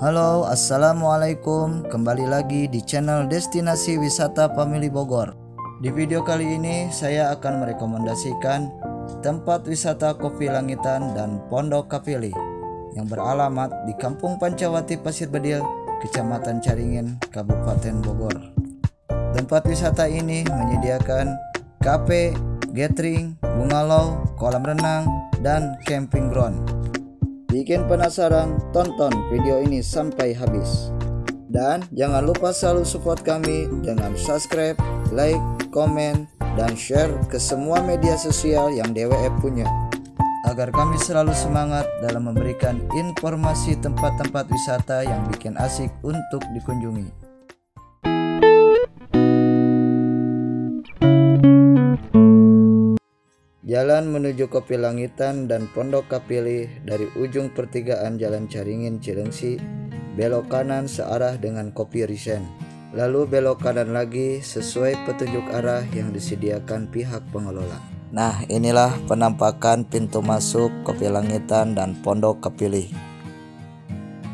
Halo, assalamualaikum. Kembali lagi di channel Destinasi Wisata Pamili Bogor. Di video kali ini, saya akan merekomendasikan tempat wisata Kopi Langitan dan Pondok Kapili yang beralamat di Kampung Pancawati Pasir Bedil, Kecamatan Caringin, Kabupaten Bogor. Tempat wisata ini menyediakan kafe, gathering, bungalow, kolam renang, dan camping ground. Bikin penasaran? Tonton video ini sampai habis. Dan jangan lupa selalu support kami dengan subscribe, like, komen, dan share ke semua media sosial yang DWF punya. Agar kami selalu semangat dalam memberikan informasi tempat-tempat wisata yang bikin asik untuk dikunjungi. Jalan menuju Kopi Langitan dan Pondok Kapili dari ujung pertigaan Jalan Caringin Cilengsi belok kanan searah dengan Kopi Risen. Lalu belok kanan lagi sesuai petunjuk arah yang disediakan pihak pengelola. Nah, inilah penampakan pintu masuk Kopi Langitan dan Pondok Kapili.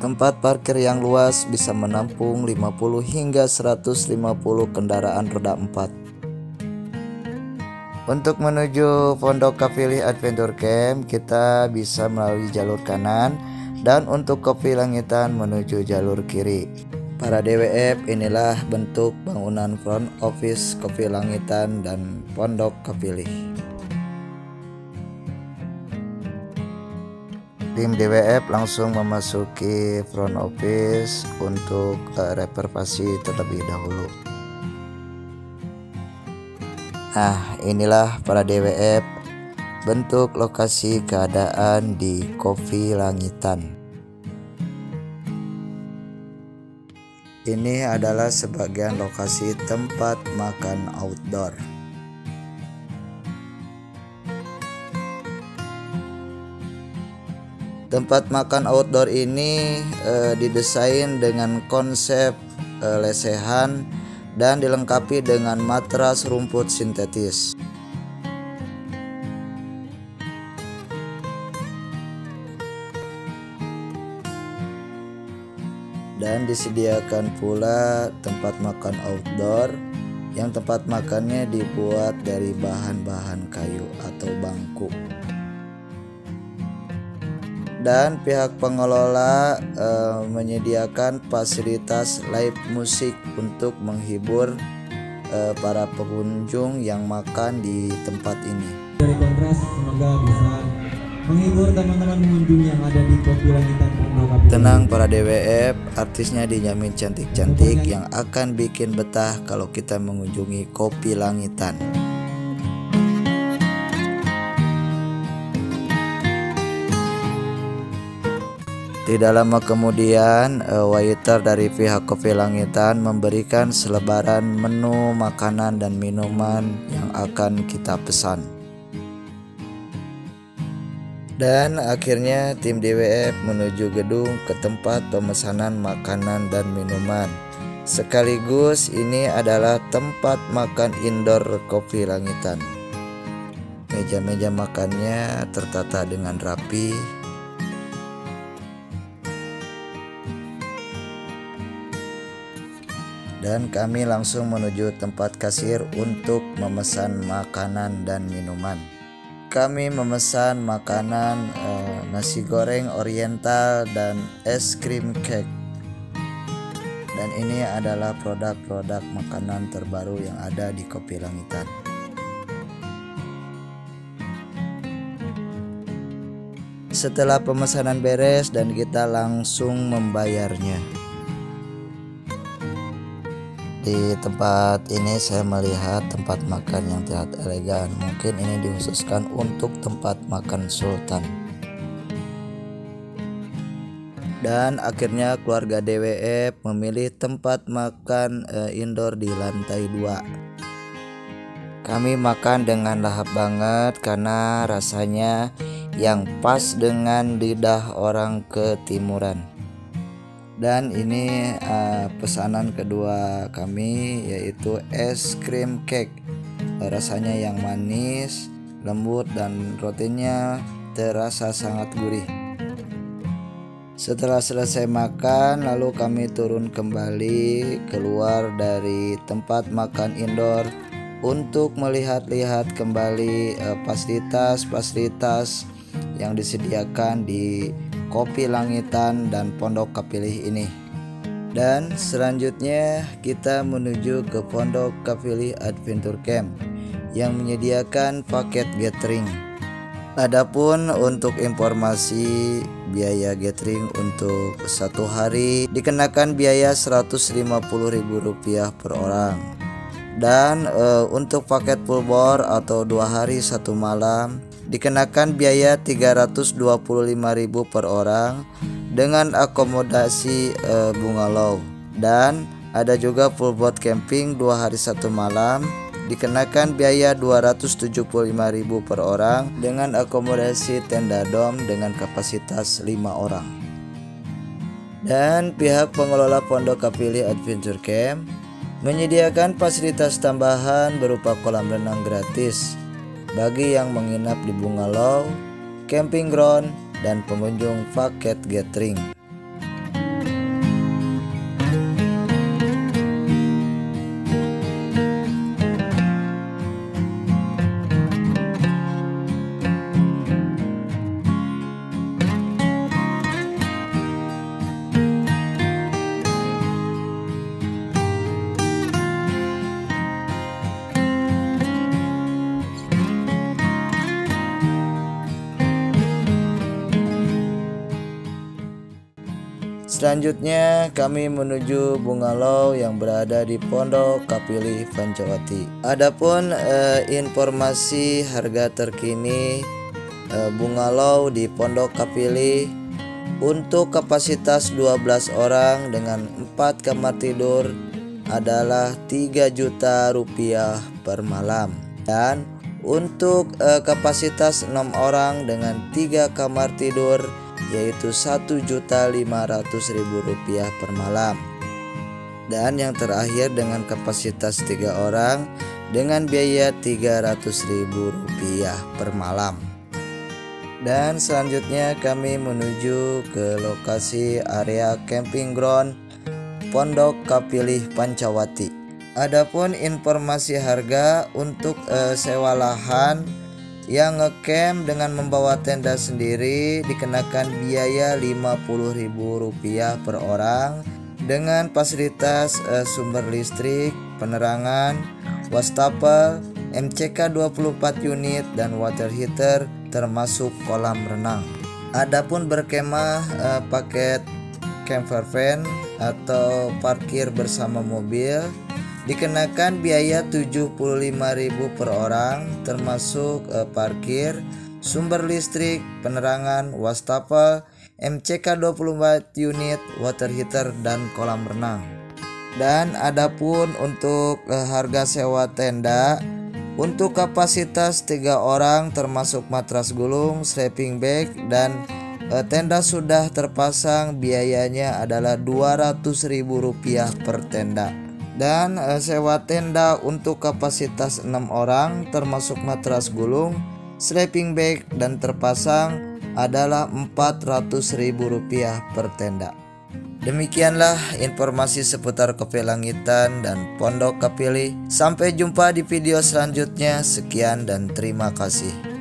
Tempat parkir yang luas bisa menampung 50 hingga 150 kendaraan roda 4. Untuk menuju Pondok Kapili Adventure Camp, kita bisa melalui jalur kanan dan untuk Kopi Langitan menuju jalur kiri. Para DWF inilah bentuk bangunan front office Kopi Langitan dan Pondok Kapili. Tim DWF langsung memasuki front office untuk uh, reservasi terlebih dahulu. Nah, inilah para DWF bentuk lokasi keadaan di Kopi Langitan. Ini adalah sebagian lokasi tempat makan outdoor. Tempat makan outdoor ini eh, didesain dengan konsep eh, lesehan dan dilengkapi dengan matras rumput sintetis. Dan disediakan pula tempat makan outdoor yang tempat makannya dibuat dari bahan-bahan kayu atau bangku dan pihak pengelola e, menyediakan fasilitas live musik untuk menghibur e, para pengunjung yang makan di tempat ini. Dari kontras semoga bisa menghibur teman-teman pengunjung yang ada di Kopi Langitan Tenang para DWF, artisnya dijamin cantik-cantik yang akan bikin betah kalau kita mengunjungi Kopi Langitan. Tidak lama kemudian, uh, waiter dari pihak Kopi Langitan memberikan selebaran menu makanan dan minuman yang akan kita pesan. Dan akhirnya tim DWF menuju gedung ke tempat pemesanan makanan dan minuman. Sekaligus ini adalah tempat makan indoor Kopi Langitan. Meja-meja makannya tertata dengan rapi, dan kami langsung menuju tempat kasir untuk memesan makanan dan minuman. Kami memesan makanan eh, nasi goreng oriental dan es krim cake. Dan ini adalah produk-produk makanan terbaru yang ada di Kopi Langitan. Setelah pemesanan beres dan kita langsung membayarnya. Di tempat ini saya melihat tempat makan yang terlihat elegan. Mungkin ini dikhususkan untuk tempat makan sultan. Dan akhirnya keluarga DWF memilih tempat makan uh, indoor di lantai 2. Kami makan dengan lahap banget karena rasanya yang pas dengan lidah orang ketimuran dan ini uh, pesanan kedua kami yaitu es krim cake. Rasanya yang manis lembut dan rotinya terasa sangat gurih. Setelah selesai makan, lalu kami turun kembali keluar dari tempat makan indoor untuk melihat-lihat kembali eh, fasilitas-fasilitas yang disediakan di Kopi Langitan dan Pondok Kapilih ini. Dan selanjutnya kita menuju ke Pondok Kapilih Adventure Camp yang menyediakan paket gathering. Adapun untuk informasi biaya gathering untuk satu hari dikenakan biaya Rp150.000 per orang dan e, untuk paket full board atau dua hari satu malam dikenakan biaya Rp325.000 per orang dengan akomodasi e, bungalow dan ada juga full board camping dua hari satu malam dikenakan biaya 275.000 per orang dengan akomodasi tenda dom dengan kapasitas 5 orang. Dan pihak pengelola Pondok Kapili Adventure Camp menyediakan fasilitas tambahan berupa kolam renang gratis bagi yang menginap di bungalow, camping ground, dan pengunjung paket gathering. Selanjutnya kami menuju bungalow yang berada di Pondok Kapili Pancawati. Adapun eh, informasi harga terkini eh, bungalow di Pondok Kapili untuk kapasitas 12 orang dengan 4 kamar tidur adalah 3 juta rupiah per malam dan untuk eh, kapasitas 6 orang dengan 3 kamar tidur yaitu Rp1.500.000 per malam. Dan yang terakhir dengan kapasitas tiga orang dengan biaya Rp300.000 per malam. Dan selanjutnya kami menuju ke lokasi area camping ground Pondok Kapilih Pancawati. Adapun informasi harga untuk uh, sewa lahan yang ngecamp dengan membawa tenda sendiri dikenakan biaya Rp50.000 per orang dengan fasilitas uh, sumber listrik, penerangan, wastafel, MCK 24 unit dan water heater termasuk kolam renang. Adapun berkemah uh, paket camper van atau parkir bersama mobil dikenakan biaya 75.000 per orang termasuk eh, parkir, sumber listrik, penerangan, wastafel, MCK 24 unit, water heater dan kolam renang. Dan adapun untuk eh, harga sewa tenda untuk kapasitas tiga orang termasuk matras gulung, sleeping bag dan eh, tenda sudah terpasang biayanya adalah Rp200.000 per tenda dan e, sewa tenda untuk kapasitas 6 orang termasuk matras gulung, sleeping bag dan terpasang adalah Rp400.000 per tenda. Demikianlah informasi seputar Kopi Langitan dan Pondok Kapili. Sampai jumpa di video selanjutnya. Sekian dan terima kasih.